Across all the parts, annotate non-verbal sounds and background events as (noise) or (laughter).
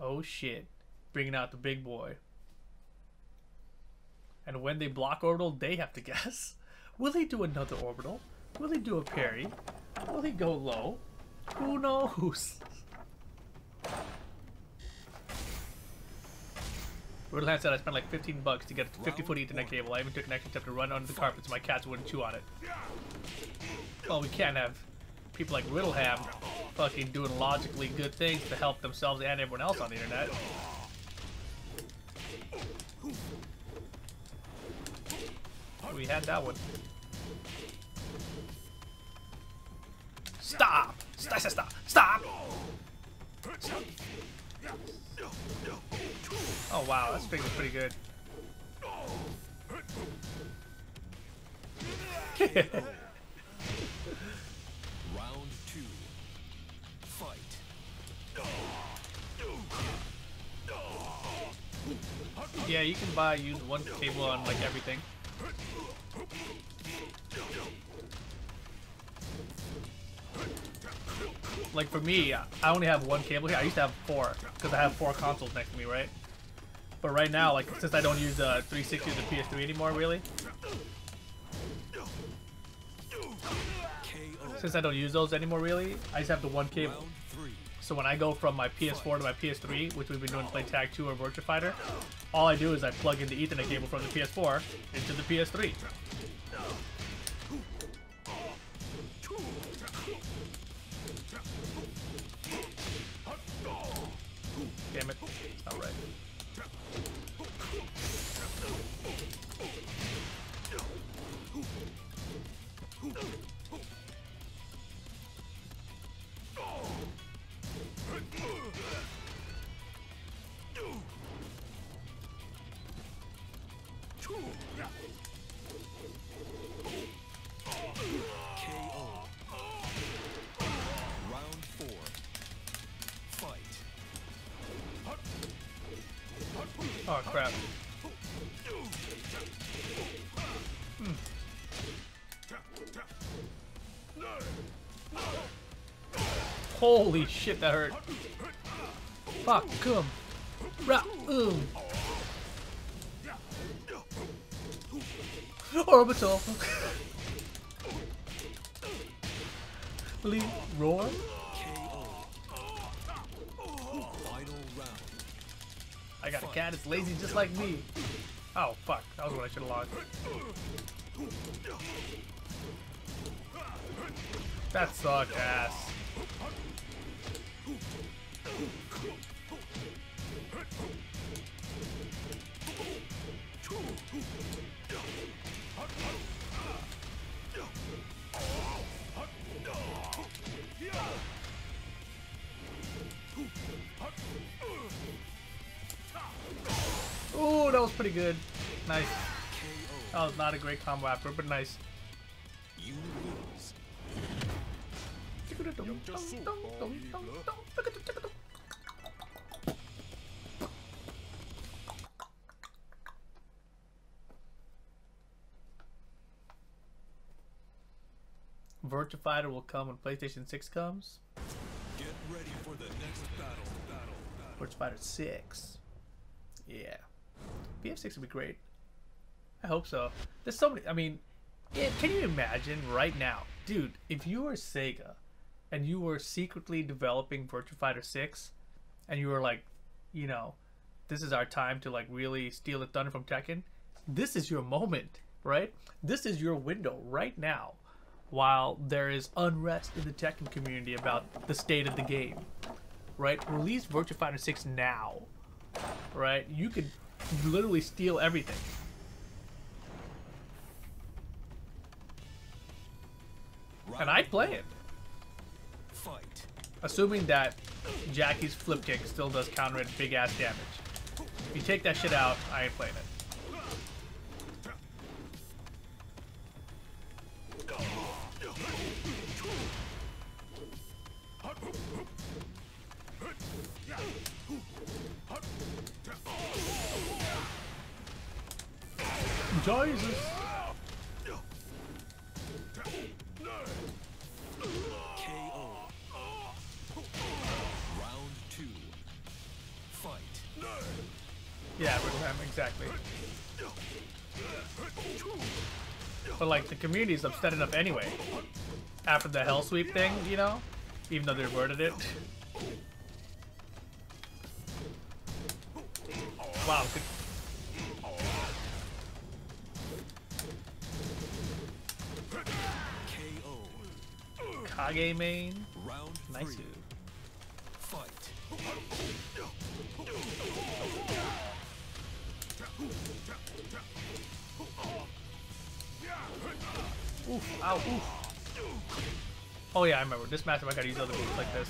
Oh shit. Bringing out the big boy. And when they block orbital, they have to (laughs) guess. Will he do another orbital? Will he do a parry? Will he go low? Who knows? Riddlehan said I spent like 15 bucks to get a 50 foot ethernet cable. I even took an extra step to run under the carpet so my cats wouldn't chew on it. Well, we can't have people like Riddleham fucking doing logically good things to help themselves and everyone else on the internet. We had that one. Stop! Stop! Stop! Stop! Oh wow, that's pretty, pretty good. (laughs) yeah, you can buy use one cable on like everything. Like for me, I only have one cable here. I used to have four because I have four consoles next to me, right? But right now, like since I don't use the uh, 360 or the PS3 anymore, really, since I don't use those anymore, really, I just have the one cable. So when I go from my PS4 to my PS3, which we've been doing play Tag 2 or Virtua Fighter, all I do is I plug in the Ethernet cable from the PS4 into the PS3. Damn it. Not right. Holy shit, that hurt. Fuck, come. Ra um. Orbital. Lee, roar. I got a cat, it's lazy just like me. Oh, fuck. That was what I should have logged. That sucked ass. Ooh, that was pretty good. Nice. That was not a great combo after, but nice. You lose. Virtua Fighter will come when PlayStation 6 comes. Get ready for the next battle. Battle. Battle. Virtua Fighter 6. Yeah. VF6 would be great. I hope so. There's so many. I mean, yeah, can you imagine right now, dude? If you were Sega, and you were secretly developing Virtua Fighter 6, and you were like, you know, this is our time to like really steal the thunder from Tekken. This is your moment, right? This is your window right now, while there is unrest in the Tekken community about the state of the game, right? Release Virtua Fighter 6 now, right? You could literally steal everything. And I'd play it. Fight. Assuming that Jackie's flip kick still does counter big ass damage. If you take that shit out, I ain't playing it. Jesus. KO. Round two. Yeah, Riddleham, exactly. But like the community's upset enough anyway. After the hell sweep thing, you know? Even though they reverted it. Wow, good. Kage main. Round Nice. three. Fight. Oof, ow, oof. Oh yeah, I remember. This matchup I gotta use other moves like this.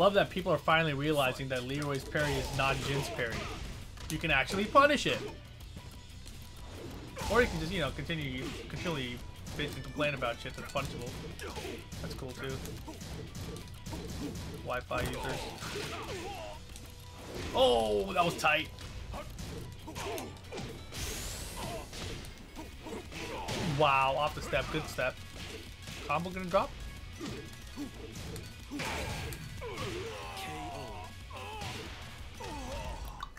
Love that people are finally realizing that Leroy's parry is not Jin's parry. You can actually punish it. Or you can just, you know, continue, continually basically complain about shit that's punishable. That's cool too. Wi-Fi users. Oh, that was tight. Wow, off the step, good step. Combo gonna drop?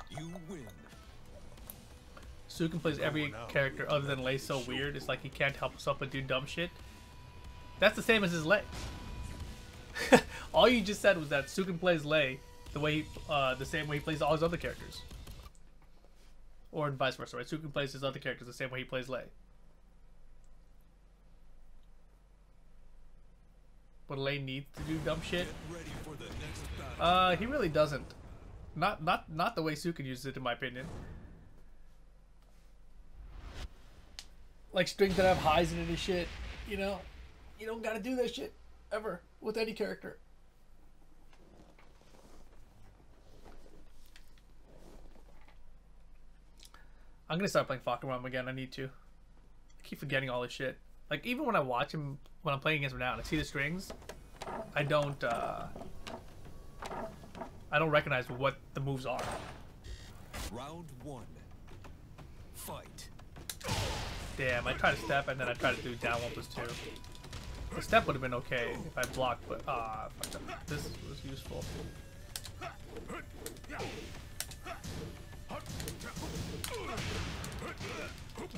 You win. Suiken plays every character other than Lei so weird. It's like he can't help himself but do dumb shit. That's the same as his Lei. (laughs) all you just said was that Suiken plays Lei the way he, uh, the same way he plays all his other characters, or vice versa. Right? Suiken plays his other characters the same way he plays Lei. But Lane needs to do dumb shit. Get ready for the next battle. Uh, he really doesn't. Not not not the way Suiken uses it, in my opinion. Like strings that have highs in it and shit. You know, you don't gotta do that shit ever with any character. I'm gonna start playing Falcon again. I need to. I keep forgetting all this shit. Like even when I watch him when I'm playing against him now and I see the strings, I don't. uh I don't recognize what the moves are. Round one. Fight. Damn, I tried to step and then I tried to do down one plus two. The step would have been okay if I blocked, but ah, fucked up. This was useful.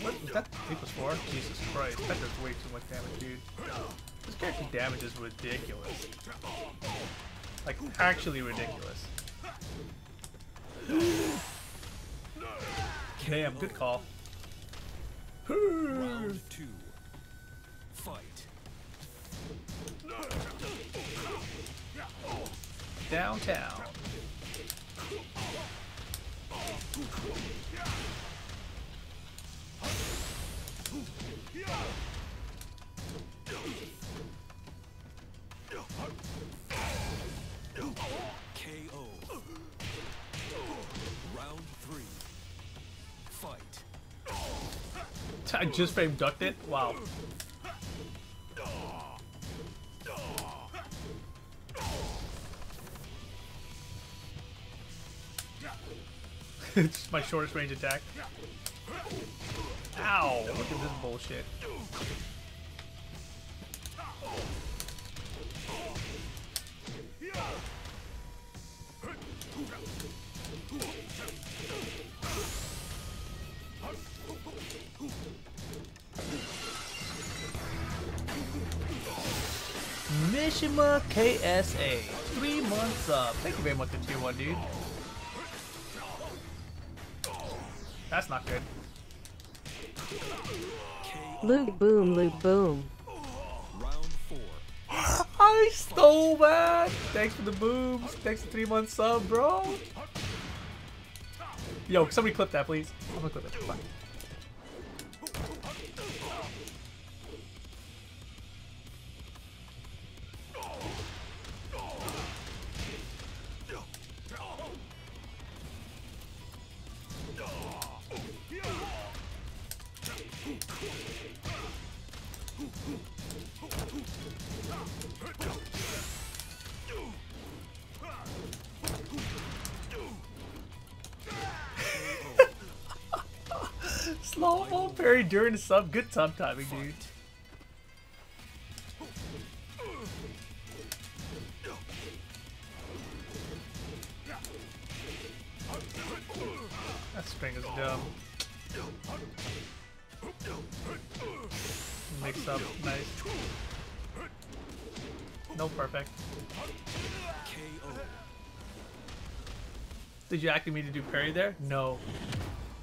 What was that? Three plus four? Jesus Christ, that does way too much damage, dude. This character's damage is ridiculous. Like actually ridiculous. Damn, good call. Round two. Fight. Downtown. KO. Round three. Fight. I just frame ducked it. Wow. (laughs) it's my shortest range attack. Ow! Look at this bullshit. Mishima KSA. Three months up. Thank you very much for tier one, dude. That's not good. Luke boom, Luke boom. I stole that. Thanks for the boobs. Thanks for three months sub, bro. Yo, somebody clip that, please. I'm gonna clip it. Fine. During the sub. Good sub timing, dude. That string is dumb. Mix up, nice. No perfect. Did you actually mean to do parry there? No.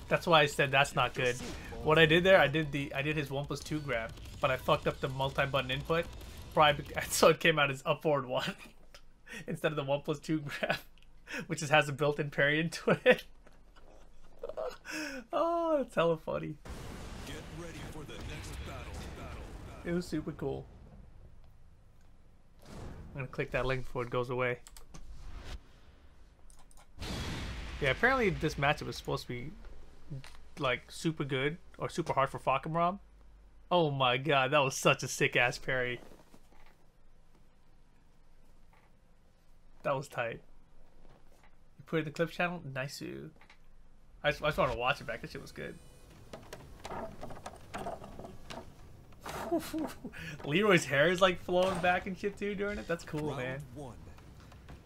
That's why I said that's not good. What I did there, I did the I did his one plus two grab, but I fucked up the multi-button input. Probably (laughs) so it came out as up forward one (laughs) instead of the one plus two grab, (laughs) which just has a built-in parry into it. oh, it's hella funny. Get ready for the next battle. Battle. Battle. It was super cool. I'm gonna click that link before it goes away. Yeah, apparently this matchup is supposed to be like super good or super hard for Fahkumram. Oh my god, that was such a sick ass parry. That was tight. You put it in the clip channel? Nice. I just, I just want to watch it back. That shit was good. (laughs) Leroy's hair is like flowing back and shit too during it. That's cool, man.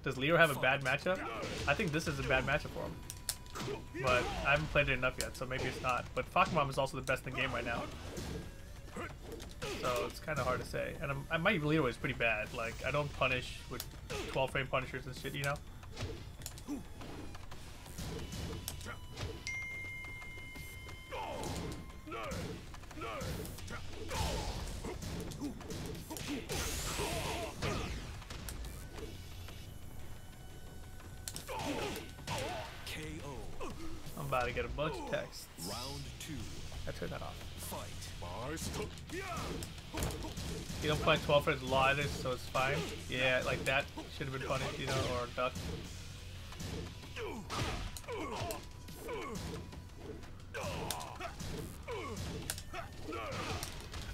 Does Leroy have a bad matchup? I think this is a bad matchup for him. But I haven't played it enough yet, so maybe it's not. But Fahkumram is also the best in the game right now. So it's kind of hard to say. And I'm, I, my Leroy is pretty bad. Like, I don't punish with 12 frame punishers and shit, you know? I'm about to get a bunch of texts. Round two. I turn that off. Fight. You don't punch 12 frames either, so it's fine. Yeah, like that should have been punished, you know, or ducked.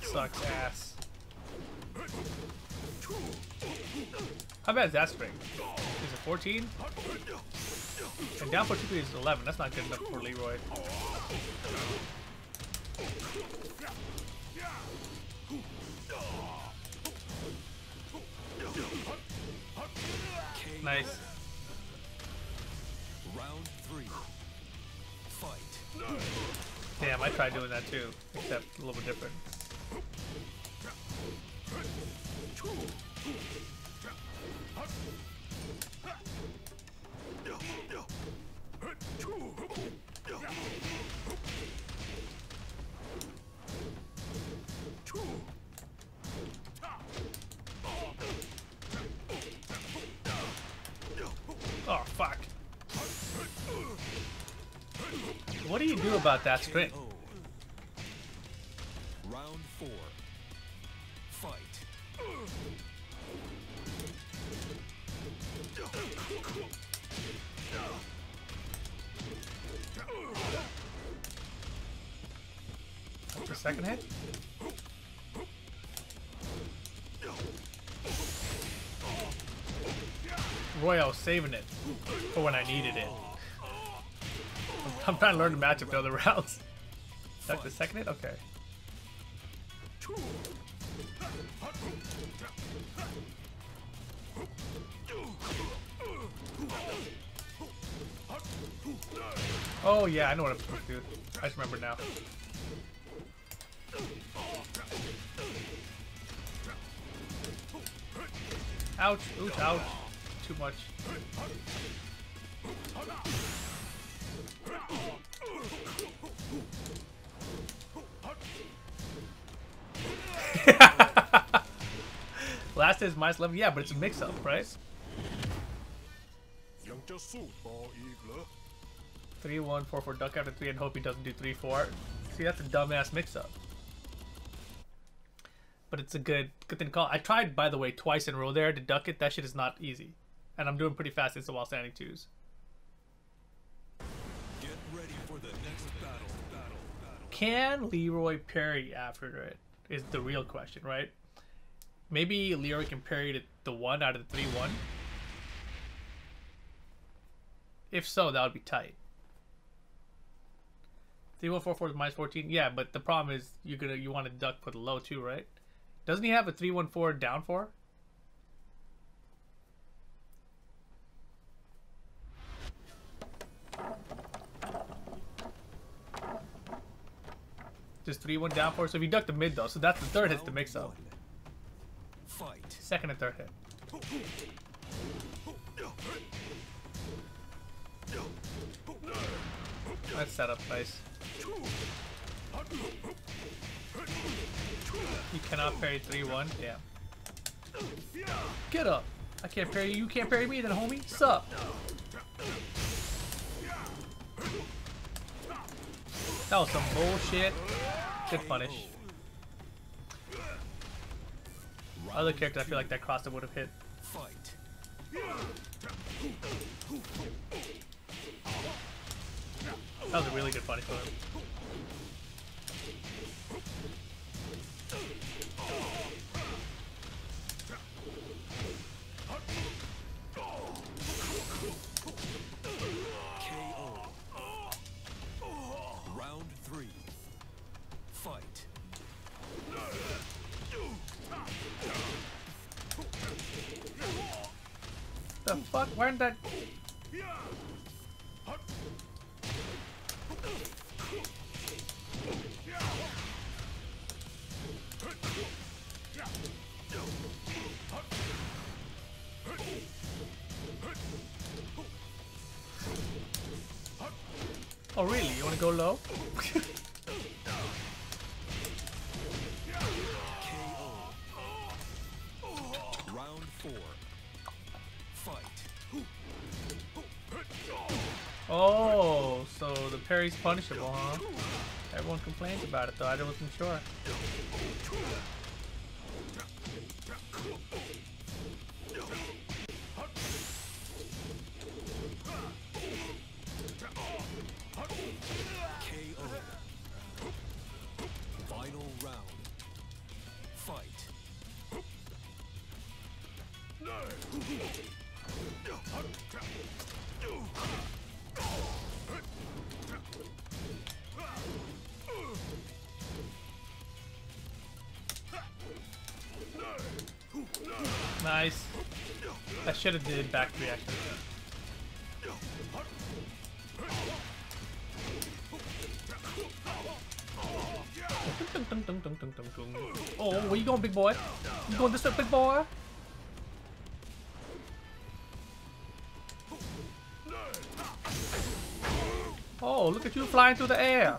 Sucks ass. How bad is that string? Is it 14? Down for 2 is 11. That's not good enough for Leroy. Nice. Round three. Fight. Damn, I tried doing that too, except a little bit different. Do you do about that string? Round four. Fight. The second hit? Royal saving it for when I needed it. (laughs) I'm trying to learn the matchup the other rounds. Duck the second hit? Okay. Oh yeah, I know what I'm supposed to do. I just remember now. Ouch, ouch, ouch. Too much. Says is minus 11. Yeah, but it's a mix-up, right? 3-1-4-4 duck after 3 and hope he doesn't do 3-4. See, that's a dumbass mix-up. But it's a good good thing to call. I tried, by the way, twice in a row there to duck it. That shit is not easy. And I'm doing pretty fast insta while standing twos. Get ready for the next battle. battle, battle. Can Leroy parry after it is the real question, right? Maybe Leroy can parry the, the one out of the three one. If so, that would be tight. Three one four four is minus fourteen. Yeah, but the problem is you're gonna you want to duck for the low too, right? Doesn't he have a three one four down four? Just three one down four. So if you duck the mid though, so that's the third hits to mix up. Second and third hit. That's set up nice. You cannot parry 3-1? Damn. Get up! I can't parry you, you can't parry me then, homie. Sup? That was some bullshit. Good punish. Other character, I feel like that cross would have hit. Fight. That was a really good for fuck? Why that? Oh really? You wanna go low? Round four. Parry's punishable, huh? Everyone complains about it though, I wasn't sure. Nice. I should have did back actually. Oh, where you going, big boy? You going this way, big boy? Oh, look at you flying through the air.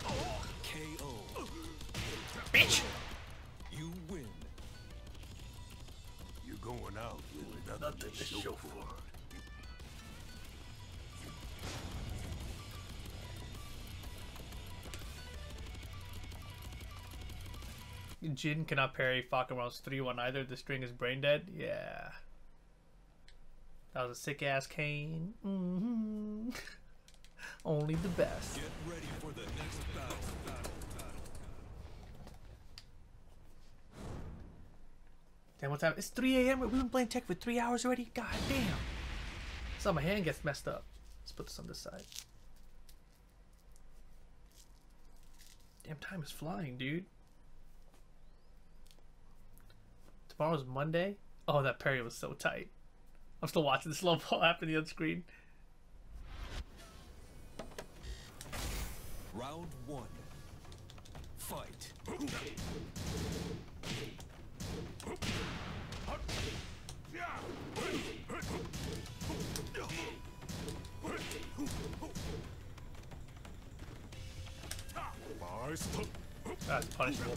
Jin cannot parry Falcon's 3-1 either. The string is brain dead. Yeah. That was a sick ass cane. hmm (laughs) Only the best. Get ready for the next battle. battle, battle. Damn, what's happening? It's 3 a.m. We've been playing tech for three hours already? God damn. So my hand gets messed up. Let's put this on this side. Damn, time is flying, dude. Tomorrow's Monday. Oh, that parry was so tight. I'm still watching the slow (laughs) ball happening on screen. Round one. Fight. Ah, That's punishable.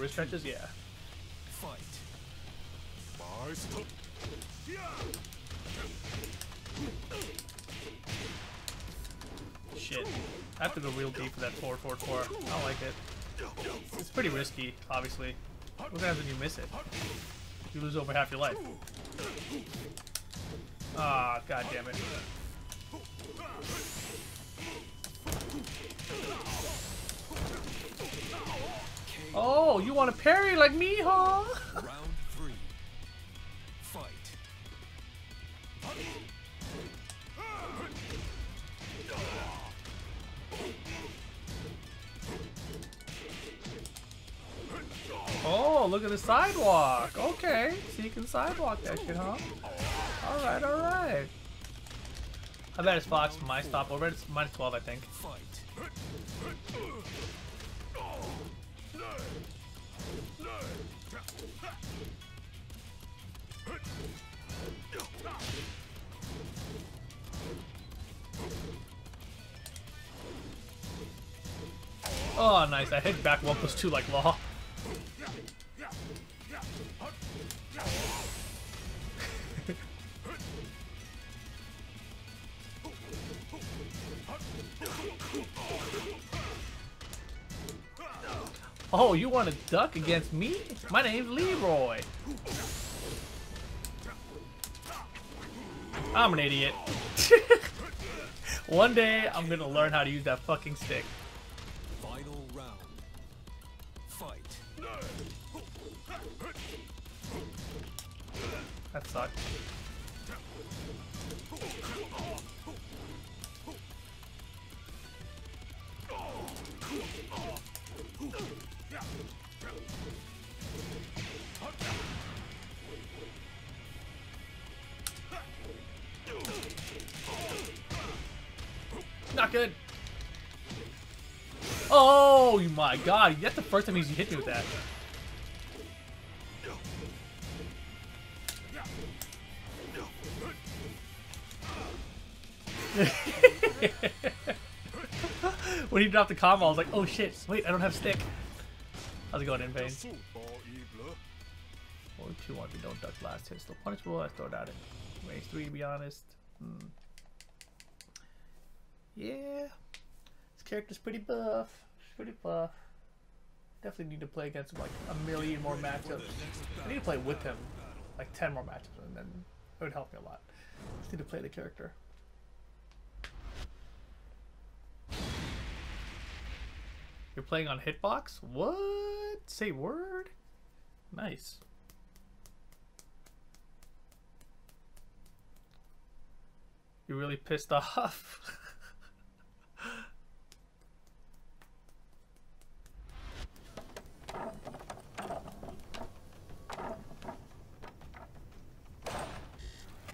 Got some hand and wrist stretches? Yeah. Fight. Shit. I have to go real deep for that 4 4 4. I don't like it. It's pretty risky, obviously. What happens when you miss it? You lose over half your life. Ah, god damn it. Oh, you want to parry like me, huh? Round three. Fight. Oh, look at the sidewalk. Okay, so you can sidewalk that shit, huh? Alright, alright. I bet it's Fox my stopover. It's minus 12, I think. Fight. Oh, nice. I hit back 1 plus 2 like law. (laughs) Oh, you want to duck against me? My name's Leroy. I'm an idiot. (laughs) One day, I'm gonna learn how to use that fucking stick. Final round. Fight. That sucked. Not good. Oh my god, that's the first time he's hit me with that. (laughs) when he dropped the combo, I was like, oh shit, wait, I don't have stick. How's it going in vain? Or two one, we don't duck last hit. Still punishable, I throw that in. Range three to be honest. Hmm. Yeah. This character's pretty buff. She's pretty buff. Definitely need to play against him like a million more matchups. I need to play with him like ten more matchups and then it would help me a lot. Just need to play the character. You're playing on Hitbox? What? Say word? Nice. You're really pissed (laughs) off.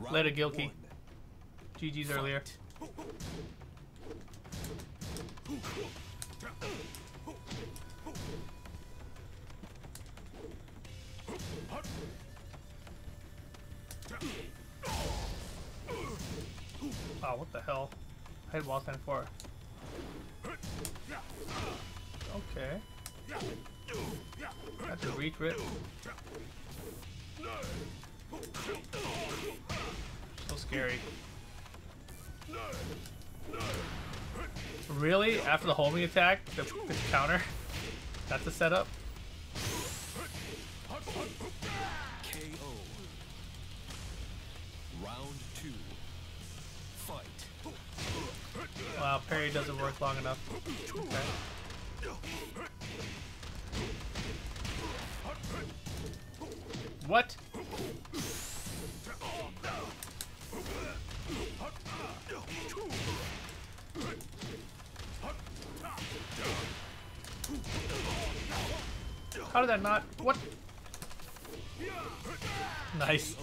Round Later, Gilkey. one. GG's earlier. Hell? I had wall stand for. Okay. That's a reach rip. So scary. Really? After the homing attack, the, the counter? That's the setup? KO. Round two. Fight. Wow, parry doesn't work long enough. Okay. What? How did that not? What? Nice.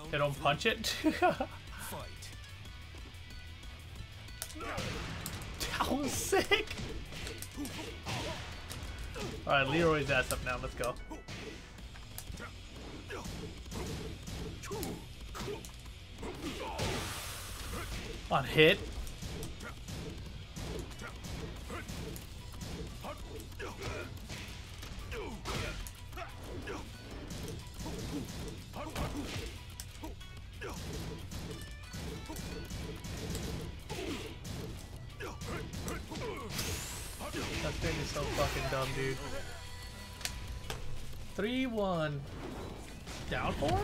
Round They don't punch it? fight. (laughs) That was sick! Alright, Leroy's ass up now. Let's go. On hit. Thing is so fucking dumb, dude. 3 1. Down 4?